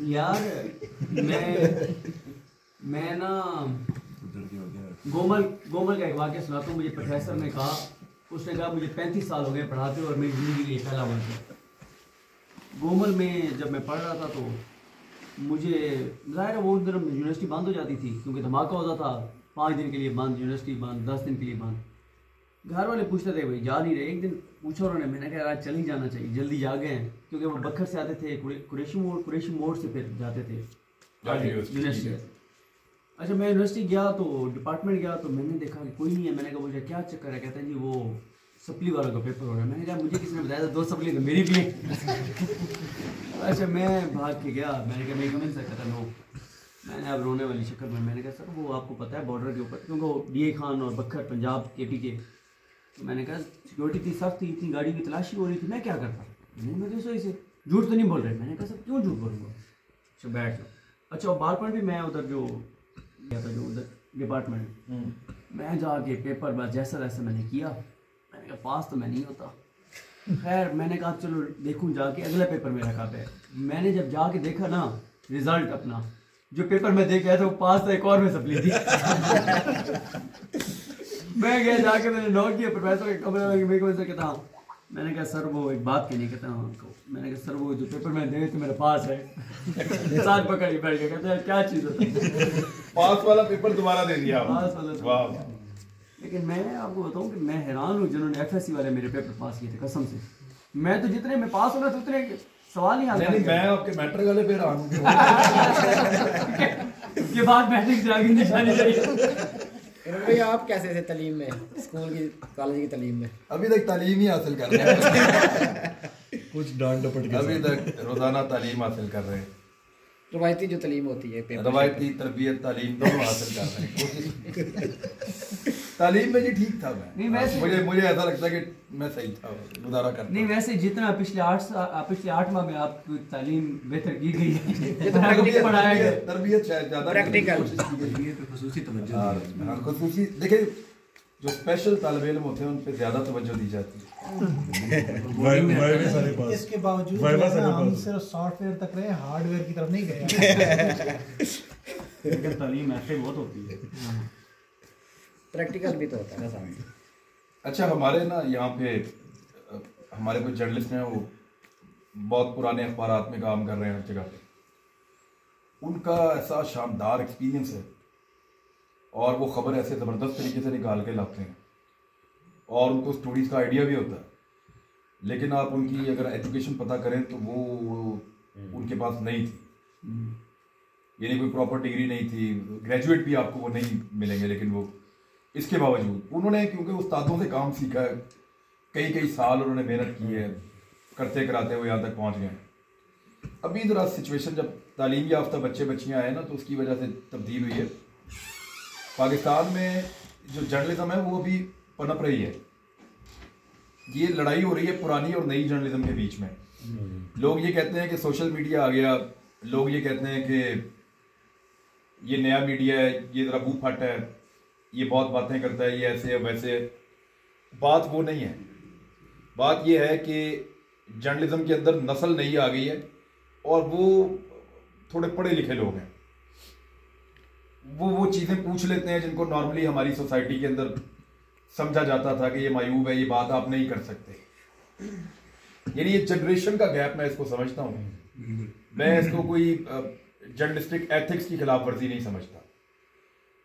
यार, मैं मैं ना गोमल गोमल का एक वाक्य सुनाता हूँ, मुझे प्रोफेसर ने कहा, उसने कहा, मुझे पैंतीस साल हो गए पढ़ाते और मेरी ज़िंदगी का ये पहला वर्ष है। गोमल में जब मैं पढ़ रहा था तो मुझे, ज़ाहिर है वो उधर यूनिवर्सिटी बंद हो जाती थी, क्योंकि धमाका होता था, पाँच दिन के लिए बंद यूनिवर्सिटी बंद, दस दिन के लिए बंद। घर वाले पूछते थे भाई जा नहीं रहे? एक दिन पूछा उन्होंने मैंने कहा आज चल ही जाना चाहिए जल्दी जा गए हैं। क्योंकि वो बखर से आते थे कुरे- कुरैशी मोड़ कुरैशी मोड़ से फिर जाते थे। यूनिवर्सिटी अच्छा मैं यूनिवर्सिटी गया तो डिपार्टमेंट गया तो मैंने देखा कि कोई नहीं है। मैंने कहा मुझे क्या चक्कर है? कहते हैं जी वो सप्ली वालों का पेपर हो रहा है। मैंने कहा मुझे किसने बताया था दो सप्ली तो मेरी भी अच्छा मैं भाग के गया। मैंने कहा मैं कमिंग सर कहता नो। मैंने अब रोने वाली शक्ल में मैंने कहा सर वो आपको पता है बॉर्डर के ऊपर? क्योंकि वो डी खान और बखर पंजाब के पी के तो मैंने कहा सिक्योरिटी इतनी सख्त थी इतनी गाड़ी की तलाशी हो रही थी मैं क्या करता? नहीं मैं तो सही से झूठ तो नहीं बोल रहे. मैंने कहा सर क्यों झूठ बोलूँगा? अच्छा बैठ जाओ. अच्छा और बालपन भी मैं उधर जो गया था जो उधर डिपार्टमेंट मैं? जाके पेपर बस जैसा वैसा मैंने किया। मैंने कहा पास तो मैं नहीं होता। खैर मैंने कहा चलो देखूँ जाके अगला पेपर मेरा कब है? मैंने जब जाके देखा ना रिज़ल्ट अपना जो पेपर मैं देख गया था वो पास था एक और में सप्ली थी। मैं गया जाके मैंने नोट किया प्रोफेसर के कमरे में मेरे को कहता हाँ। मैंने कहा सर वो एक बात कहनी कहता हाँ तो मैंने कहा सर वो जो पेपर मैंने दे तो मेरे पास है। साथ पकड़ के बैठ गया कहता है क्या चीज़ है? पास वाला पेपर दोबारा दे दिया। पास वाला तो- लेकिन मैं आपको बताऊँ कि मैं हैरान हूँ जिन्होंने एफ़ वाले मेरे पेपर पास किए थे कसम से। मैं तो जितने में पास हो रहा था उतने सवाल ही नहीं नहीं आता मैं आपके मैट्रिक वाले पे हैरान हूँ। के बाद मैट्रिक आगे निशानी चाहिए इन्होंने भाई आप कैसे थे तलीम में? स्कूल की कॉलेज की तलीम में? अभी तक तालीम ही हासिल कर रहे हैं। कुछ डांट डपट के अभी तक रोज़ाना तालीम हासिल कर रहे हैं। रवायती जो तलीम होती है रवायती तरबियत तालीम दोनों हासिल कर रहे हैं। तालीम में जी ठीक था मैं। नहीं, वैसे- मुझे मुझे ऐसा लगता है कि मैं सही था गुजारा करता नहीं वैसे जितना पिछले आठ सा- पिछले आठ माह में आपकी तालीम बेहतर की गई है। तरबियत- प्रैक्टिकल गया। तरबियत शायद ज़्यादा Practical। कोशिश की गई। ये पे खसूसी तवज्जो हाँ, दी जाती है। हाँ, खुसूसी देखिए जो स्पेशल तालब इल्म होते हैं उन पर ज़्यादा तवज्जो दी जाती है। इसके बावजूद है हम सिर्फ़ सॉफ्टवेयर तक रहे हार्डवेयर की तरफ़ नहीं गए लेकिन तालीम ऐसे बहुत होती है। प्रैक्टिकल भी तो होता है ना अच्छा हमारे ना यहाँ पे हमारे कुछ जर्नलिस्ट हैं वो बहुत पुराने अखबार में काम कर रहे हैं हर जगह पे। उनका ऐसा शानदार एक्सपीरियंस है और वो खबर ऐसे ज़बरदस्त तरीके से निकाल के लाते हैं। और उनको स्टोरीज का आइडिया भी होता है। लेकिन आप उनकी अगर एजुकेशन पता करें तो वो उनके पास नहीं थी। यानी कोई प्रॉपर डिग्री नहीं थी। ग्रेजुएट भी आपको वो नहीं मिलेंगे लेकिन वो इसके बावजूद उन्होंने क्योंकि उस्तादों से काम सीखा है कई कई साल उन्होंने मेहनत की है करते कराते हुए यहाँ तक पहुँच गए। अभी ज़रा सिचुएशन जब तालीम याफ्ता बच्चे बच्चियाँ आए ना तो उसकी वजह से तब्दील हुई है। पाकिस्तान में जो जर्नलिज्म है वो अभी पनप रही है। ये लड़ाई हो रही है पुरानी और नई जर्नलिज्म के बीच में। लोग ये कहते हैं कि सोशल मीडिया आ गया लोग ये कहते हैं कि ये नया मीडिया है ये ज़रा फट है। ये बहुत बातें करता है ये ऐसे है वैसे। है बात वो नहीं है। बात ये है कि जर्नलिज्म के अंदर नस्ल नहीं आ गई है और वो थोड़े पढ़े लिखे लोग हैं। वो वो चीज़ें पूछ लेते हैं जिनको नॉर्मली हमारी सोसाइटी के अंदर समझा जाता था कि ये मायूब है ये बात आप नहीं कर सकते। यानी ये जनरेशन का गैप मैं इसको समझता हूँ। मैं इसको कोई जर्नलिस्टिक एथिक्स की खिलाफ वर्जी नहीं समझता।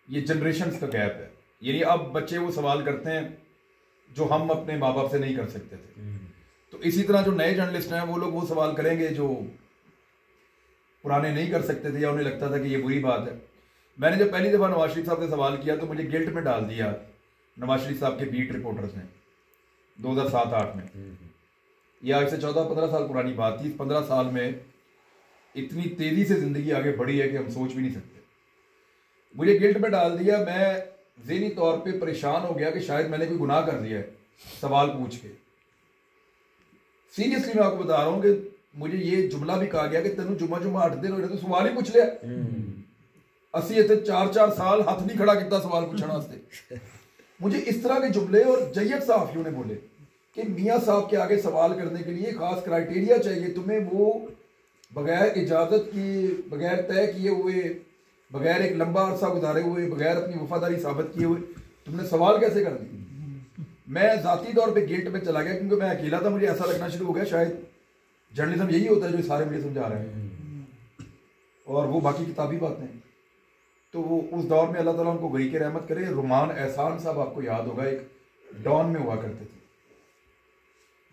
ये जनरेशन का गैप है। यानी अब बच्चे वो सवाल करते हैं जो हम अपने माँ बाप से नहीं कर सकते थे। तो इसी तरह जो नए जर्नलिस्ट हैं वो लोग वो सवाल करेंगे जो पुराने नहीं कर सकते थे या उन्हें लगता था कि ये बुरी बात है। मैंने जब पहली दफ़ा नवाज़ शरीफ साहब से सवाल किया तो मुझे गिल्ट में डाल दिया नवाज़ शरीफ साहब के बीट रिपोर्टर्स ने 2007-8 में। ये आज से 14-15 साल पुरानी बात थी। इस 15 साल में इतनी तेज़ी से ज़िंदगी आगे बढ़ी है कि हम सोच भी नहीं सकते। मुझे गिल्ट में डाल दिया मैं जहनी तौर पे परेशान हो गया कि शायद मैंने कोई गुनाह कर दिया है सवाल पूछ के सीरियसली मैं आपको बता रहा हूँ कि मुझे ये जुमला भी कहा गया कि तेन जुम्मा जुम्मा अठ दिन हो तो सवाल ही पूछ लिया ਅਸੀਂ ਇੱਥੇ 4-4 साल हथ नहीं खड़ा किया सवाल पूछने वास्ते मुझे इस तरह के जुमले और जैयद सहाफियों ने बोले कि मियाँ साहब के आगे सवाल करने के लिए खास क्राइटेरिया चाहिए तुम्हें वो बगैर इजाजत की बगैर तय किए हुए बगैर एक लंबा अरसा गुजारे हुए, बगैर अपनी वफादारी साबित किए हुए, तुमने सवाल कैसे कर दी मैं जाती तौर पे गिल्ट में चला गया, क्योंकि मैं अकेला था, मुझे ऐसा लगना शुरू हो गया, शायद जर्नलिज्म यही होता है जो सारे मुझे समझा रहे हैं। और वो बाकी किताबी बातें। तो वो उस दौर में अल्लाह ताला उनको गई के रहमत करे, रुमान एहसान साहब आपको याद होगा, एक डॉन में हुआ करते थे।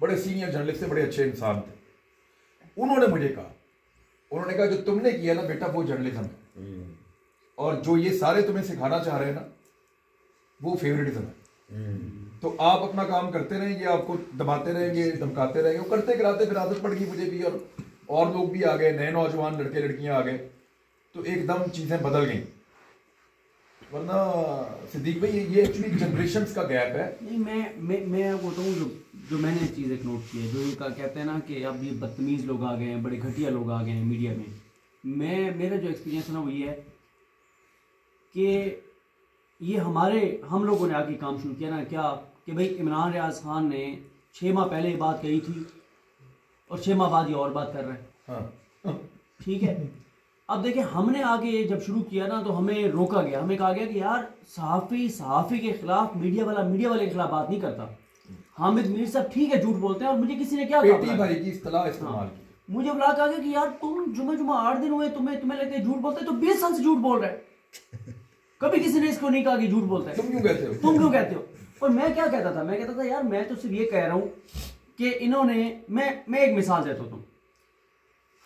बड़े सीनियर जर्नलिस्ट थे, बड़े अच्छे इंसान थे। उन्होंने मुझे कहा, उन्होंने कहा, जो तुमने किया ना बेटा, वो जर्नलिज्म है। और जो ये सारे तुम्हें सिखाना चाह रहे हैं ना, वो फेवरेटिज्म है तो आप अपना काम करते रहेंगे, आपको दबाते रहेंगे, धमकाते रहेंगे करते कराते फिर आदत पड़ गई मुझे भी, और और लोग भी आ गए, नए नौजवान लड़के लड़कियाँ आ गए तो एकदम चीज़ें बदल गई। वरना सिद्दीक भाई, ये- एक्चुअली जनरेशन का गैप है। नहीं, मैं मैं मैं आपको बताऊँ, जो जो मैंने चीज़ एक नोट की है, जो इनका कहते हैं ना कि अब ये बदतमीज़ लोग आ गए हैं, बड़े घटिया लोग आ गए हैं मीडिया में। मैं, मेरा जो एक्सपीरियंस है ना, वो ये है कि ये हमारे हम लोगों ने आके काम शुरू किया ना क्या कि भाई इमरान रियाज खान ने छः माह पहले ये बात कही थी और छः माह बाद ये और बात कर रहे हैं। हाँ। ठीक है? अब देखिए हमने आगे ये जब शुरू किया ना तो हमें रोका गया। हमें कहा गया कि यार सहाफ़ी सहाफ़ी के खिलाफ मीडिया वाला मीडिया वाले के खिलाफ बात नहीं करता। हामिद मीर साहब ठीक है झूठ बोलते हैं और मुझे किसी ने क्या कहा? भाई की इस्तेलाह इस्तेमाल हाँ, की मुझे बुला कहा गया कि यार तुम जुमे जुमा आठ दिन हुए तुम्हें तुम्हें लगता है झूठ बोलते तो बीस साल से झूठ बोल रहे हैं। कभी किसी ने इसको नहीं कहा कि झूठ बोलता है। तुम क्यों कहते हो? तुम क्यों कहते हो? और मैं क्या कहता था? मैं कहता था यार मैं तो सिर्फ़ ये कह रहा हूँ कि इन्होंने मैं मैं एक मिसाल देता हूँ तुम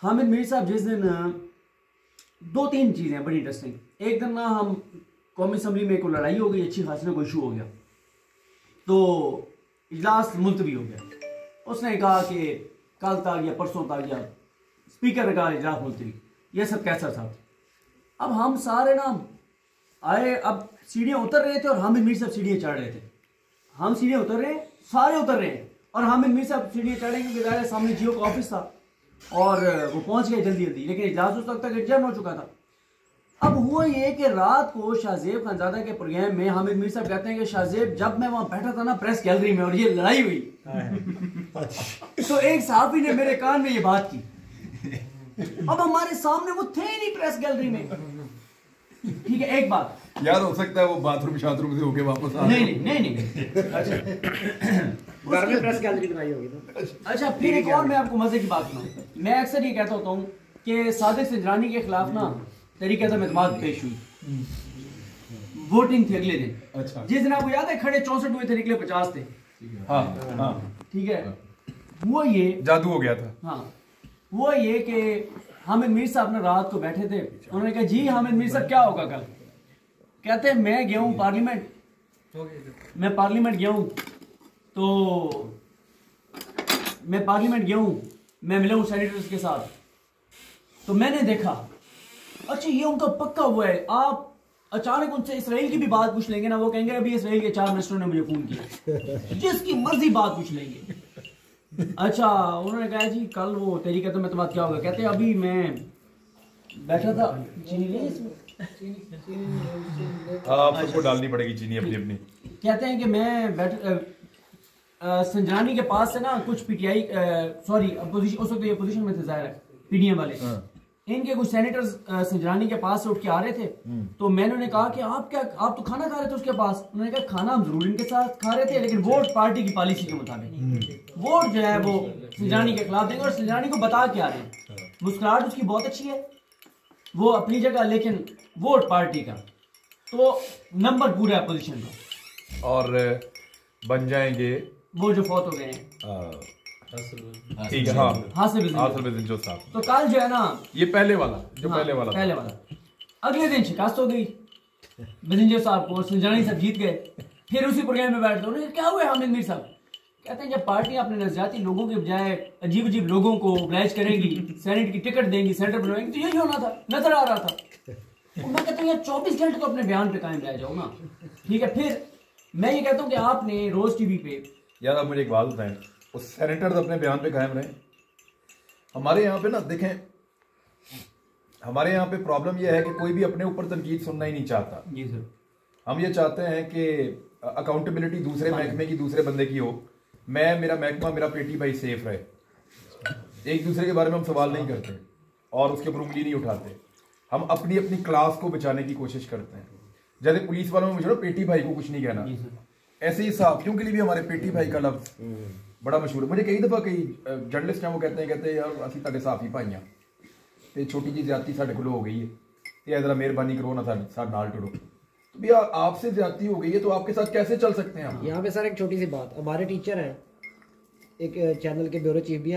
हामिद मीर साहब जिस दिन दो तीन चीज़ें बड़ी इंटरेस्टिंग एक दिन ना हम कौमी असम्बली में कोई लड़ाई हो गई अच्छी खासी ना कोई इशू हो गया। तो इजलास मुलतवी हो गया। उसने कहा कि कल तक या परसों तक या स्पीकर ने कहा इजलास मुलतवी ये सब कैसा साहब अब हम सारे ना आए अब सीढ़ियाँ उतर रहे थे और हामिद मीर साहब सीढ़ियाँ चढ़ रहे थे। हम सीढ़ियाँ उतर रहे हैं सारे उतर रहे हैं और हामिद मीर साहब सीढ़ियाँ चढ़े क्योंकि ज़ाहिर है सामने जियो का ऑफ़िस था और वो पहुँच गए जल्दी जल्दी लेकिन इजलास उस वक्त तक एडजर्न हो चुका था। अब हुआ ये कि रात को शाहजेब खानजादा के प्रोग्राम में हामिद मीर साहब कहते हैं कि शाहजेब जब मैं वहाँ बैठा था ना प्रेस गैलरी में और ये लड़ाई हुई तो एक साहबी ने मेरे कान में ये बात की। अब हमारे सामने वो थे ही नहीं प्रेस गैलरी में। ठीक है एक बात। यार हो सकता है वो बाथरूम शाथरूम से होके वापस आ नहीं नहीं नहीं नहीं अच्छा। घर में प्रेस गैलरी बनाई होगी तो। अच्छा फिर एक और मैं आपको मज़े की बात सुनाऊं। मैं अक्सर ये कहता होता हूँ कि सादिक सिंजरानी के खिलाफ ना तरीके अदम एतमाद पेश हुई। वोटिंग थी अगले दिन। अच्छा। जिस दिन आपको याद है खड़े चौसठ हुए थे निकले पचास थे। हाँ हाँ। ठीक है? वो ये जादू हो गया था। हाँ। वो ये कि हामिद मीर साहब ने रात को बैठे थे। उन्होंने कहा, जी हामिद मीर साहब, क्या होगा कल? कहते मैं गया हूँ पार्लियामेंट। मैं पार्लियामेंट गया हूँ। तो मैं पार्लियामेंट गया हूँ। मैं मिला हूँ सेनेटर्स के साथ। तो मैंने देखा अच्छा ये उनका पक्का हुआ है। आप अचानक उनसे इसराइल की भी बात पूछ लेंगे ना, वो कहेंगे, अभी इसराइल के चार मिनिस्टरों ने मुझे फ़ोन किया। जिसकी मर्ज़ी बात पूछ लेंगे। अच्छा उन्होंने कहा जी कल वो तेरी कहते मैं तुम्हारा क्या होगा? कहते अभी मैं बैठा था चीनी ले इसमें। आप सबको डालनी पड़ेगी चीनी अपनी अपनी। कहते हैं कि मैं बैठ अ, के पास से ना कुछ पीटीआई सॉरी अपोजिशन उस वक्त ये अपोजिशन में थे ज़ाहिर है पीडीएम वाले। इनके कुछ सेनेटर्स संजरानी के पास से उठ के आ रहे थे। तो मैंने उन्हें कहा कि आप क्या आप तो खाना खा रहे थे उसके पास? उन्होंने कहा खाना हम ज़रूर इनके साथ खा रहे थे लेकिन वोट पार्टी की पॉलिसी के मुताबिक। वोट जो है वो संजरानी के खिलाफ देंगे और संजरानी को बता के आ रहे हैं। मुस्कुराहट उसकी बहुत अच्छी है। वो अपनी जगह लेकिन वोट पार्टी का। तो नंबर पूरा अपोजिशन का और बन जाएँगे। वो जो फौत हो गए हैं। आ, ठीक है हाँ। साहब। तो कल जो है ना ये पहले वाला जो हाँ, पहले वाला पहले वाला। अगले दिन शिकस्त हो गई। बिजनजो साहब को संजनानी साहब जीत गए। फिर उसी प्रोग्राम में बैठते उन्होंने क्या हुआ है हामिद मीर साहब? कहते हैं जब पार्टियाँ अपने नजरियाती लोगों के बजाय अजीब अजीब लोगों को ऑब्लाइज करेंगी सेनेट की टिकट देंगी सेंटर बनवाएँगी तो यही होना था नज़र आ रहा था। मैं कहता हूँ यार चौबीस घंटे तो अपने बयान पे कायम रह जाओ ना। ठीक है फिर मैं ये कहता हूँ कि आपने रोज टीवी पे यार आप मुझे एक बात बताएँ वो सेनेटर्स अपने बयान पे कायम रहे? हमारे यहाँ पे ना देखें हमारे यहाँ पे प्रॉब्लम यह है कि कोई भी अपने ऊपर तनकीद सुनना ही नहीं चाहता। जी सर। हम ये चाहते हैं कि अकाउंटेबिलिटी दूसरे महकमे की दूसरे बंदे की हो। मैं मेरा महकमा मेरा पेटी भाई सेफ़ रहे। एक दूसरे के बारे में हम सवाल नहीं करते और उसके ऊपर उंगली नहीं उठाते। हम अपनी अपनी क्लास को बचाने की कोशिश करते हैं। जैसे पुलिस वालों में मुझे पेटी भाई को कुछ नहीं कहना। ऐसे ही सहाफियों के लिए भी हमारे पेटी भाई का लफ्ज हम्म। बड़ा मशहूर है। मुझे कई दफ़ा कई जर्नलिस्ट हैं वो कहते हैं कहते हैं यार असं ताकि साफी भाई हाँ तो छोटी जी ज़्यादा साढ़े को हो गई है। ये जरा मेहरबानी करो ना सा टुड़ो। भैया आपसे ज़्यादा हो गई है तो आपके साथ कैसे चल सकते हैं यहाँ पे सर एक छोटी सी बात, हमारे टीचर हैं, एक चैनल के ब्यूरो चीफ भी हैं।